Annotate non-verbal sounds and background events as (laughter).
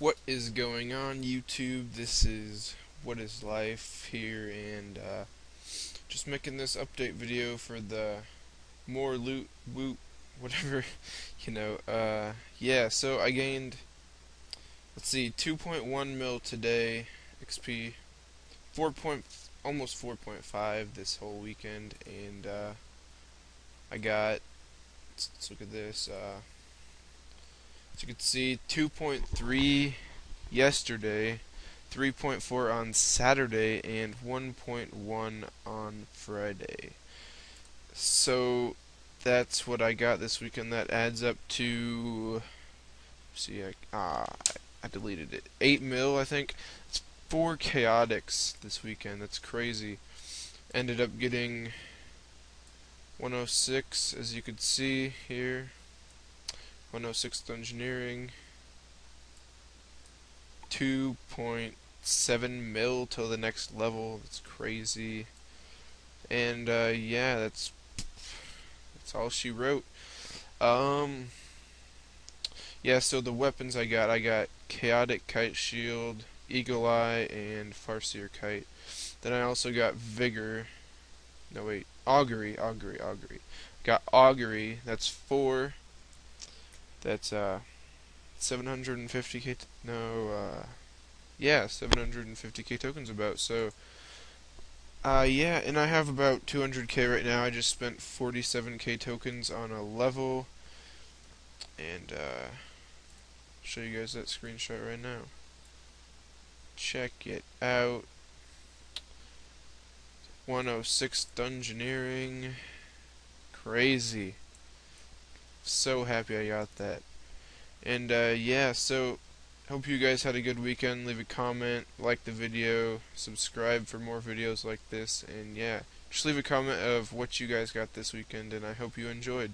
What is going on YouTube? This is What is Life here and uh, just making this update video for the more loot woot whatever (laughs) you know uh, yeah so I gained let's see 2.1 mil today XP 4 point almost 4.5 this whole weekend and uh, I got let's, let's look at this uh, as you can see, 2.3 yesterday, 3.4 on Saturday, and 1.1 on Friday. So that's what I got this weekend. That adds up to see, I, ah, I deleted it. 8 mil, I think. It's four chaotics this weekend. That's crazy. Ended up getting 106, as you could see here. 106 Dungeoneering, 2.7 mil till the next level. That's crazy. And uh, yeah, that's that's all she wrote. Um, yeah. So the weapons I got, I got Chaotic Kite Shield, Eagle Eye, and Farseer Kite. Then I also got Vigor. No wait, Augury, Augury, Augury. Got Augury. That's four that's uh 750k no uh yeah 750k tokens about so uh yeah and I have about 200k right now. I just spent 47k tokens on a level and uh show you guys that screenshot right now. Check it out. 106 dungeoneering. Crazy so happy I got that. And uh, yeah, so hope you guys had a good weekend. Leave a comment, like the video, subscribe for more videos like this, and yeah, just leave a comment of what you guys got this weekend, and I hope you enjoyed.